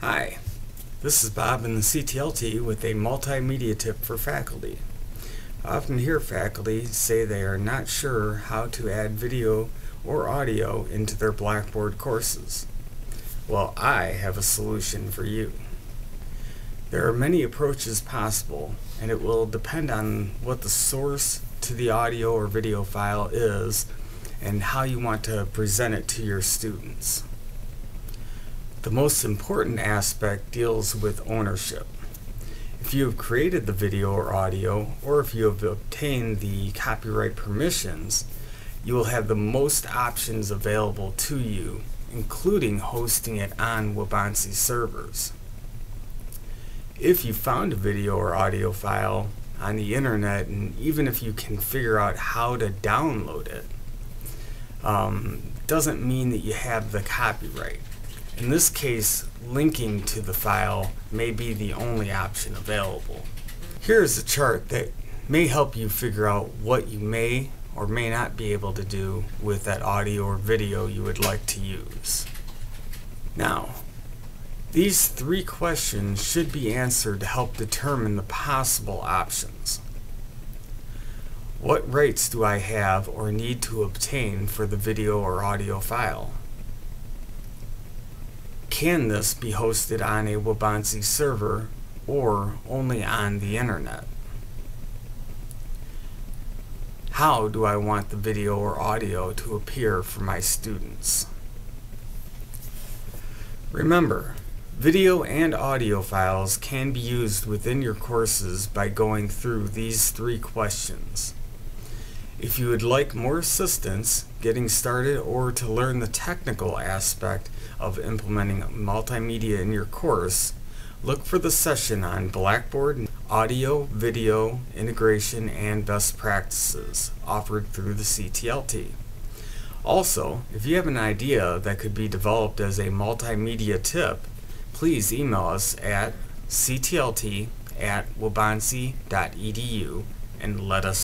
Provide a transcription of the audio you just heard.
Hi, this is Bob in the CTLT with a multimedia tip for faculty. I often hear faculty say they are not sure how to add video or audio into their Blackboard courses. Well, I have a solution for you. There are many approaches possible, and it will depend on what the source to the audio or video file is and how you want to present it to your students. The most important aspect deals with ownership. If you have created the video or audio, or if you have obtained the copyright permissions, you will have the most options available to you, including hosting it on Waubonsee servers. If you found a video or audio file on the internet, and even if you can figure out how to download it, um, doesn't mean that you have the copyright. In this case, linking to the file may be the only option available. Here is a chart that may help you figure out what you may or may not be able to do with that audio or video you would like to use. Now, these three questions should be answered to help determine the possible options. What rights do I have or need to obtain for the video or audio file? Can this be hosted on a Waubonsee server or only on the internet? How do I want the video or audio to appear for my students? Remember, video and audio files can be used within your courses by going through these three questions. If you would like more assistance getting started or to learn the technical aspect of implementing multimedia in your course, look for the session on Blackboard audio, video, integration, and best practices offered through the CTLT. Also, if you have an idea that could be developed as a multimedia tip, please email us at ctlt at waubonsee.edu and let us